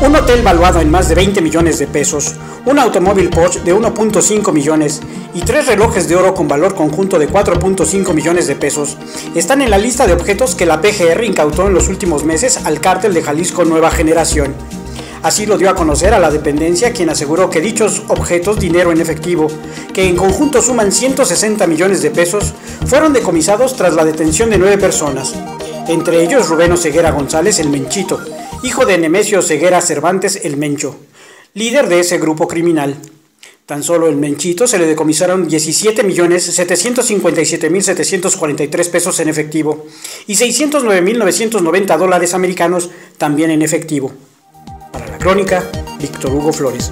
un hotel valuado en más de 20 millones de pesos, un automóvil Porsche de 1.5 millones y tres relojes de oro con valor conjunto de 4.5 millones de pesos están en la lista de objetos que la PGR incautó en los últimos meses al cártel de Jalisco Nueva Generación. Así lo dio a conocer a la dependencia, quien aseguró que dichos objetos, dinero en efectivo, que en conjunto suman 160 millones de pesos, fueron decomisados tras la detención de nueve personas, entre ellos Rubén Ceguera González, el Menchito, hijo de Nemesio Ceguera Cervantes, el Mencho, líder de ese grupo criminal. Tan solo el Menchito se le decomisaron 17.757.743 pesos en efectivo y 609.990 dólares americanos también en efectivo. Para la crónica, Víctor Hugo Flores.